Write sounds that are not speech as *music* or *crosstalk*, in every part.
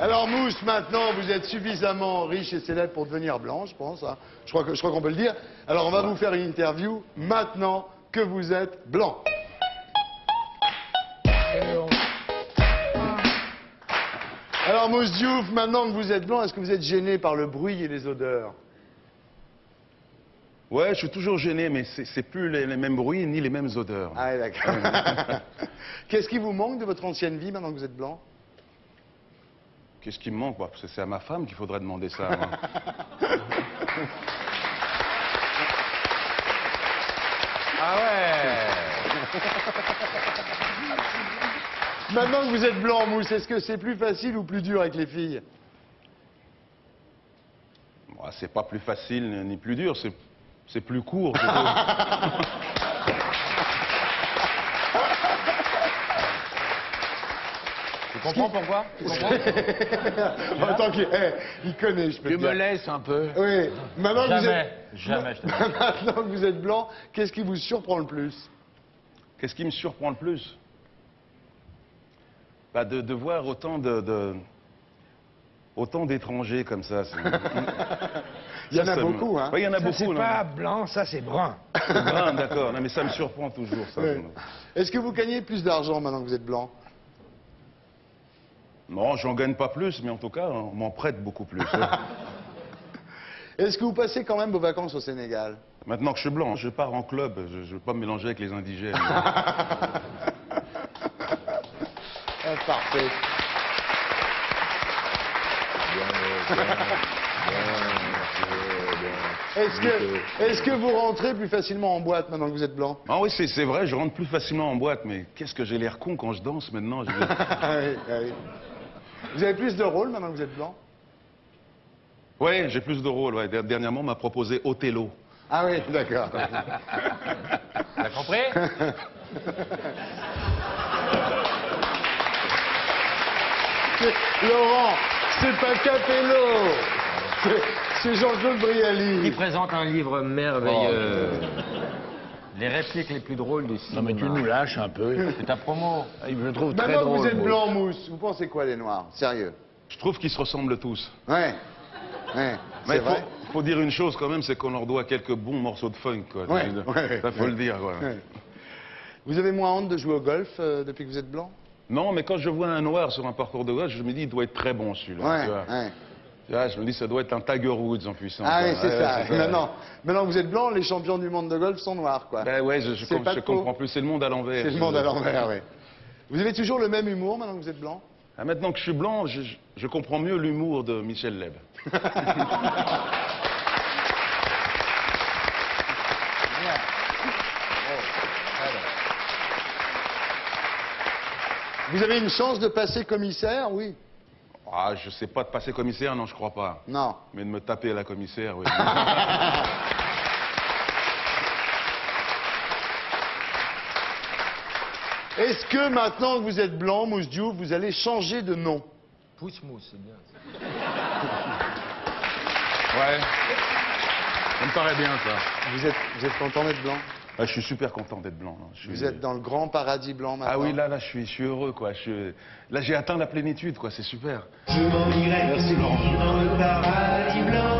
Alors Mousse, maintenant, vous êtes suffisamment riche et célèbre pour devenir blanc, je pense. hein. Je crois qu'on peut le dire. Alors on va vous faire une interview maintenant que vous êtes blanc. Alors Mousse Diouf, maintenant que vous êtes blanc, est-ce que vous êtes gêné par le bruit et les odeurs? Ouais, je suis toujours gêné, mais c'est plus les, les mêmes bruits ni les mêmes odeurs. Ah d'accord. *laughs* Qu'est-ce qui vous manque de votre ancienne vie maintenant que vous êtes blanc? Qu'est-ce qui me manque bah, Parce que c'est à ma femme qu'il faudrait demander ça. hein. *laughs* Ah ouais Maintenant que vous êtes blanc, Mousse, est-ce que c'est plus facile ou plus dur avec les filles? Bah, c'est pas plus facile ni plus dur, c'est c'est plus court. *laughs* c'est tout. Tu comprends pourquoi Tu comprends *laughs* En tant qu'il eh, il connaît, je peux Tu me dire. laisses un peu. Oui. Maintenant que vous Jamais, êtes... jamais, je te *laughs* Maintenant que vous êtes blanc, qu'est-ce qui vous surprend le plus Qu'est-ce qui me surprend le plus bah, de, de voir autant de, de- autant d'étrangers comme ça. c'est- *laughs* Il y en Ça, a ça me- beaucoup, hein Ouais, il y en a Ça, beaucoup. c'est non, pas blanc, ça, c'est brun. mais- Ah, D'accord, non, mais ça me surprend toujours. Ça. Ouais. Est-ce que vous gagnez plus d'argent maintenant que vous êtes blanc Non, j'en gagne pas plus, mais en tout cas, on m'en prête beaucoup plus. hein. *laughs* Est-ce que vous passez quand même vos vacances au Sénégal? Maintenant que je suis blanc, je pars en club, je ne veux pas me mélanger avec les indigènes. *laughs* Ah, Parfait. Est-ce que, est-ce que vous rentrez plus facilement en boîte maintenant que vous êtes blanc? Ah oui, c'est c'est vrai, je rentre plus facilement en boîte, mais qu'est-ce que j'ai l'air con quand je danse maintenant je- *laughs* Ah oui, ah oui. Vous avez plus de rôles maintenant que vous êtes blanc? Ouais, j'ai plus de rôles. ouais. Dernièrement, on m'a proposé Othello. Ah oui, d'accord. *laughs* T'as compris? C'est- *laughs* Laurent, c'est pas Capello C'est- Jean-Claude Il Brialy. présente un livre merveilleux. Les répliques les plus drôles du Non, cinéma. mais tu nous lâches un peu. C'est ta promo. Je le trouve très Maintenant que drôle. vous êtes blanc, Mousse, vous pensez quoi des Noirs? Sérieux? Je trouve qu'ils se ressemblent tous. Ouais. Ouais, Mais faut, faut dire une chose quand même, c'est qu'on leur doit quelques bons morceaux de funk. Quoi. Ouais, Ça, ouais, ça, faut ouais. le dire. quoi. Ouais. Vous avez moins honte de jouer au golf euh, depuis que vous êtes blanc? Non, mais quand je vois un noir sur un parcours de golf, je me dis, il doit être très bon celui-là. Je me dis, ça doit être un Tiger Woods en puissance. Ah oui, quoi. c'est ça. Maintenant, maintenant que vous êtes blanc, les champions du monde de golf sont noirs, quoi. Ben ouais, je, je com- comprends plus. C'est le monde à l'envers. C'est le monde à l'envers, oui. Vous avez toujours le même humour maintenant que vous êtes blanc? Ah, maintenant que je suis blanc, je- je comprends mieux l'humour de Michel Leb. *laughs* Vous avez une chance de passer commissaire, oui Ah, je sais pas de passer commissaire, non, je crois pas. Non. Mais de me taper à la commissaire, oui. *laughs* Est-ce que maintenant que vous êtes blanc, Mousse Diouf, vous allez changer de nom Pousse-mousse, c'est bien. ouais. Ça me paraît bien, ça. vous êtes, vous êtes content d'être blanc? Ah, je suis super content d'être blanc. là. Je suis- Vous êtes dans le grand paradis blanc maintenant Ah oui, là, là, je suis, je suis heureux, quoi. Je suis- Là, j'ai atteint la plénitude, quoi. C'est super. Je m'en irai Merci, Laurent. dans le paradis blanc.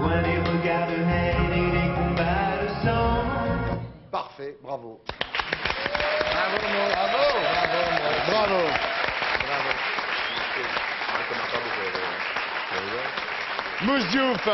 Loin des regards de haine et des combats de sang. Parfait, bravo. Bravo, Mo. Bravo, bravo, bravo. Bravo. Diouf,